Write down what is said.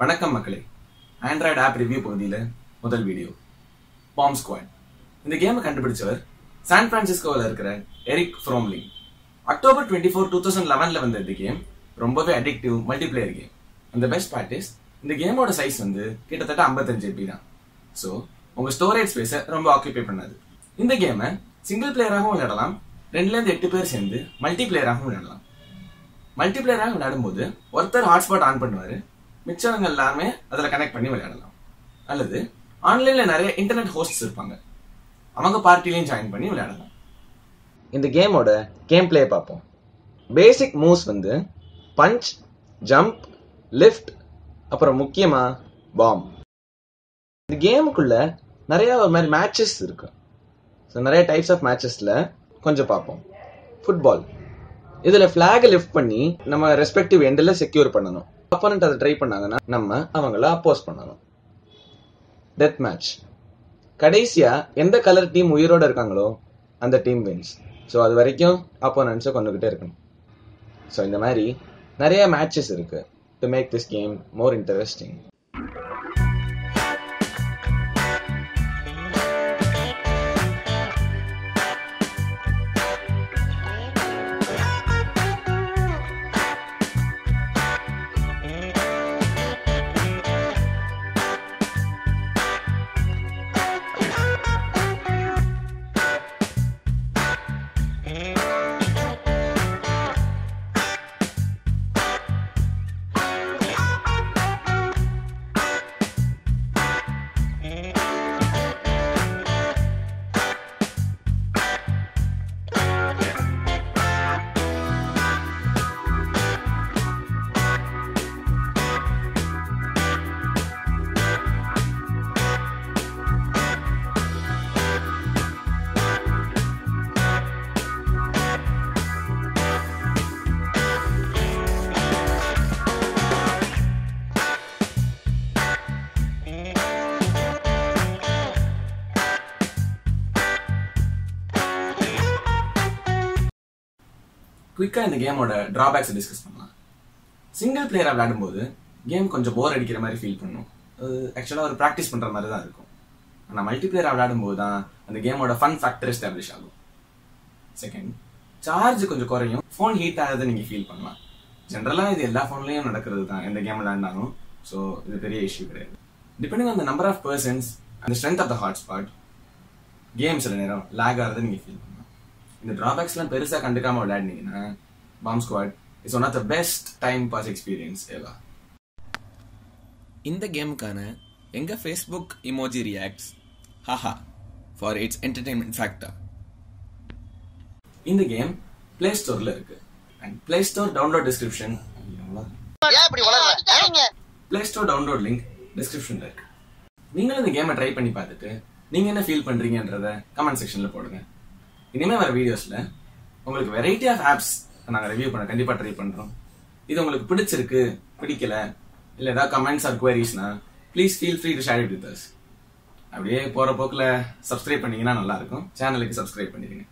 வணக்கம் மக்களே. Android app review பகுதியில் முதல் வீடியோ பாம் ஸ்குவாட் இந்த கேமை கண்டுபிடிச்சவர் சான் பிரான்சிஸ்கோவில் இருக்கிற Eric Froemling October twenty four two thousand லெவனில் வந்த இந்த கேம் ரொம்பவே அடிக்டிவ் மல்டிபிளேயர் கேம் அந்த பெஸ்ட் பார்ட் இஸ் இந்த கேமோட சைஸ் வந்து கிட்டத்தட்ட ஐம்பத்தஞ்சு ஜிபி தான். ஸோ உங்கள் ஸ்டோரேஜ் ஸ்பேஸை ரொம்ப ஆக்கியபை பண்ணாது. இந்த கேமை சிங்கிள் பிளேயராகவும் விளையாடலாம். ரெண்டுலேருந்து எட்டு பேர் சேர்ந்து மல்டி பிளேயராகவும் விளையாடலாம். மல்டிபிளேயராக விளையாடும்போது ஒருத்தர் ஹாட்ஸ்பாட் ஆன் பண்ணுவார். மிச்சவங்க எல்லாருமே அதில் கனெக்ட் பண்ணி விளையாடலாம். அல்லது ஆன்லைனில் நிறைய இன்டர்நெட் ஹோஸ்ட்ஸ் இருப்பாங்க. அவங்க பார்ட்டிலையும் ஜாயின் பண்ணி விளையாடலாம். இந்த கேமோட கேம் பிளே பார்ப்போம். பேசிக் மூவ்ஸ் வந்து பஞ்ச் ஜம்ப் லிஃப்ட் அப்புறம் முக்கியமாக பாம் இந்த கேமுக்குள்ள நிறைய ஒரு மாதிரி மேட்சஸ் இருக்கு. ஸோ நிறைய டைப்ஸ் ஆஃப் மேட்சஸில் கொஞ்சம் பார்ப்போம். ஃபுட்பால் இதில் ஃப்ளாகை லிஃப்ட் பண்ணி நம்ம ரெஸ்பெக்டிவ் எண்டில் செக்யூர் பண்ணணும். அப்போனண்ட் அதை ட்ரை பண்ணாங்கன்னா நம்ம அவங்கள அப்போஸ் பண்ணணும். டெத் மேட்ச் கடைசியா எந்த கலர் டீம் உயிரோட இருக்காங்களோ அந்த டீம் வின்ஸ் ஸோ அது வரைக்கும் அப்போனன்ஸை கொண்டுகிட்டே இருக்கணும். ஸோ இந்த மாதிரி நிறைய மேட்சஸ் இருக்கு to make this game more interesting குயிக்காக இந்த கேமோட ட்ராபேக்ஸை டிஸ்கஸ் பண்ணலாம். சிங்கிள் பிளேயராக விளையாடும்போது கேம் கொஞ்சம் போர் அடிக்கிற மாதிரி ஃபீல் பண்ணும். ஆக்சுவலாக ஒரு ப்ராக்டிஸ் பண்ணுற மாதிரி தான் இருக்கும். ஆனால் மல்டி பிளேயராக விளையாடும்போது தான் அந்த கேமோட ஃபன் ஃபேக்டர் எஸ்டாப்ளிஷ் ஆகும். செகண்ட் சார்ஜ் கொஞ்சம் குறையும். ஃபோன் ஹீட் ஆகிறத நீங்கள் ஃபீல் பண்ணலாம். ஜென்ரலாக இது எல்லா ஃபோன்லேயும் நடக்கிறது தான். எந்த கேம் விளையாண்டாலும். ஸோ இது பெரிய இஷ்யூ கிடையாது. Depending on the number of persons அந்த strength of the hotspot game சில நேரம் லேக் ஆகிறத நீங்கள் ஃபீல் பண்ணலாம். இந்த டிராபேக்ஸ்லாம் பெருசாக கண்டுக்காம விளையாடினீங்கன்னா bomb squad is one of the best time pass experience ever இந்த கேமுக்கான எங்க Facebook emoji reacts haha for its entertainment factor இந்த கேம் பிளே ஸ்டோர்ல இருக்கு. And play store download description play store download link டிஸ்கிரிப்ஷன்ல இருக்கு. நீங்களும் இந்த கேமை ட்ரை பண்ணி பார்த்துட்டு நீங்க என்ன ஃபீல் பண்றீங்கன்றத கமெண்ட் செக்ஷன்ல போடுங்க. இனிமேல் வர வீடியோஸில் உங்களுக்கு வெரைட்டி ஆஃப் ஆப்ஸ் நாங்கள் ரிவ்யூ பண்ண கண்டிப்பாக ட்ரை பண்ணுறோம் இது உங்களுக்கு பிடிச்சிருக்கு பிடிக்கல இல்லை ஏதாவது comments or குவரிஸ்னா please feel free to share it with us அப்படியே போகிற போக்கில் சப்ஸ்கிரைப் பண்ணீங்கன்னா நல்லாயிருக்கும் சேனலுக்கு சப்ஸ்கிரைப் பண்ணிடுங்க.